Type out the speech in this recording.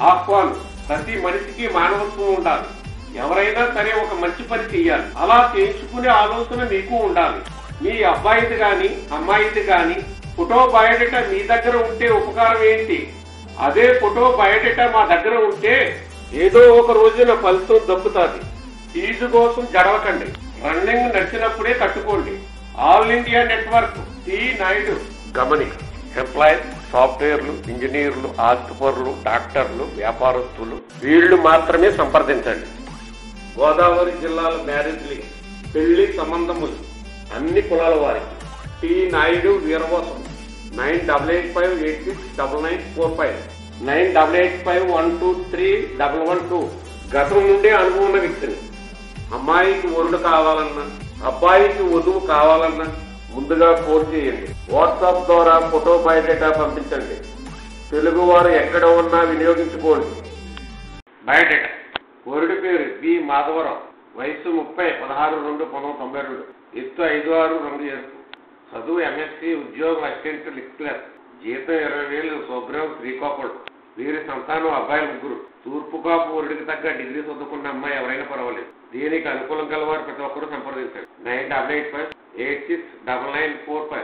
ఆహ్వానం. ప్రతి మనిషికి మానవత్వం ఉండాలి. ఎవరైనా సరే ఒక మంచి పని చెయ్యాలి. అలా చేయించుకునే ఆలోచన మీకు ఉండాలి. మీ అబ్బాయిది గాని అమ్మాయిది గాని ఫోటో బయోడేటా మీ దగ్గర ఉంటే ఉపకారం ఏంటి? అదే ఫోటో బయోడేటా మా దగ్గర ఉంటే ఏదో ఒక రోజున ఫలితం దక్కుతుంది. ఫీజు కోసం జడవకండి. రన్నింగ్ నడిచినప్పుడే కట్టుకోండి all India network T Naidu గమనిక. ఎంప్లాయ్ సాఫ్ట్వేర్లు ఇంజనీర్లు ఆస్తుపరులు డాక్టర్లు వ్యాపారస్తులు వీళ్ళు మాత్రమే సంప్రదించండి. గోదావరి జిల్లాలో మ్యారేజ్ పెళ్ళి సంబంధములు అన్ని కులాల వారికి. T Naidu Veeravasam nine double eight five eight six double nine four five. Nine double eight five one two three double one two. గతం నుండే అనుభవం ఉన్న వ్యక్తిని. అమ్మాయికి వరుడు కావాలన్నా అబ్బాయికి వధువు కావాలన్నా ముందుగా ఫోన్ చేయండి. వాట్సాప్ ద్వారా ఫోటో బయోడేటా పంపించండి. తెలుగు వారు ఎక్కడ ఉన్నా వినియోగించుకోండి. బయోడేటా కోరుడి పేరు బి మాధవరావు. వయసు ముప్పై పదహారు రెండు పంతొమ్మిది తొంభై రెండు ఎత్తు ఐదు ఆరు రెండు ఏడు చదువు ఎంఎస్సీ ఉద్యోగం అసిస్టెంట్ లిక్లర్ జీతం ఇరవై వేలు శుభ్రం శ్రీకాకుళం. వీరి సంతానం అబ్బాయిలు ముగ్గురు. తూర్పుగా పూరుడికి తగ్గ డిగ్రీ చదువుకున్న అమ్మాయి ఎవరైనా పర్వాలేదు. దీనికి అనుకూలం గలవారు ప్రతి ఒక్కరూ సంప్రదించారు nine double eight five eight six double nine four five.